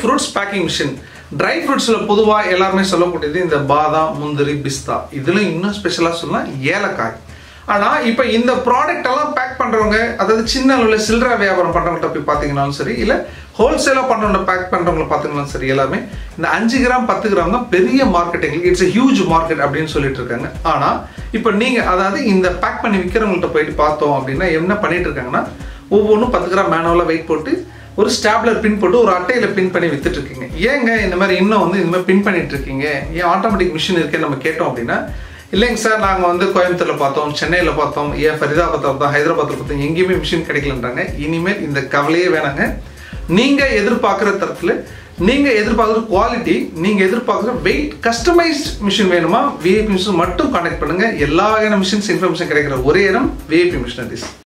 Fruits packing machine dry ஃப்ரூட்ஸில் பொதுவாக எல்லாருமே சொல்லக்கூடியது இந்த பாதாம் முந்திரி பிஸ்தா. இதில் இன்னும் ஸ்பெஷலாக சொன்னால் ஏலக்காய். ஆனால் இப்போ இந்த ப்ராடக்ட் எல்லாம் பேக் பண்ணுறவங்க அதாவது சின்ன அளவில் சில்லற வியாபாரம் பண்ணுறவங்கள்ட்ட போய் பார்த்தீங்கனாலும் சரி இல்லை ஹோல்சேலாக பண்ணுறவங்க பேக் பண்ணுறவங்கள பார்த்தீங்கனாலும் சரி எல்லாமே இந்த அஞ்சு கிராம் பத்து கிராம் தான் பெரிய marketing it's a huge market அப்படின்னு சொல்லிட்டு இருக்காங்க. ஆனால் இப்போ நீங்கள் அதாவது இந்த பேக் பண்ணி விற்கிறவங்கள்ட்ட போயிட்டு பார்த்தோம் அப்படின்னா என்ன பண்ணிட்டு இருக்காங்கன்னா ஒவ்வொன்றும் பத்து கிராம் மேனுவலாக வெயிட் போட்டு ஒரு ஸ்டாப்லர் பின் போட்டு ஒரு அட்டையில் பின் பண்ணி வித்துட்டு இருக்கீங்க ஏங்க இந்த மாதிரி இன்னும் வந்து இந்த மாதிரி பின் பண்ணிட்டு இருக்கீங்க ஏன் ஆட்டோமேட்டிக் மிஷின் இருக்கே நம்ம கேட்டோம் அப்படின்னா இல்லைங்க சார் நாங்கள் வந்து கோயம்புத்தூரில் பார்த்தோம் சென்னையில் பார்த்தோம் ஏன் ஃபரிதாபாத்தில் பார்த்தோம் ஹைதராபாத்தில் பார்த்தோம் எங்கேயுமே மிஷின் கிடைக்கலன்றாங்க. இனிமேல் இந்த கவலையே வேணாங்க. நீங்கள் எதிர்பார்க்குற தரத்தில் நீங்கள் எதிர்பார்க்குற குவாலிட்டி நீங்கள் எதிர்பார்க்குற வெயிட் கஸ்டமைஸ்ட் மிஷின் வேணுமா? விஐபி மிஷின் மட்டும் கனெக்ட் பண்ணுங்கள் எல்லா வகையான மிஷின்ஸ் இன்ஃபர்மேஷன் கிடைக்கிற ஒரே இடம் விஐபி மிஷினரிஸ்